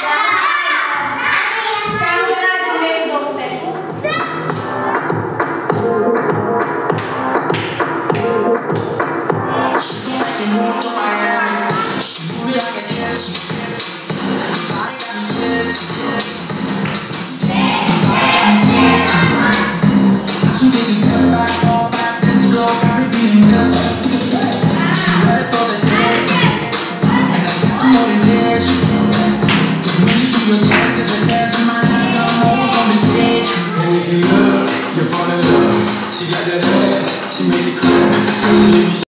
Body you me. my I'm. And if you look, you'll love. She got that ass, she made it clear.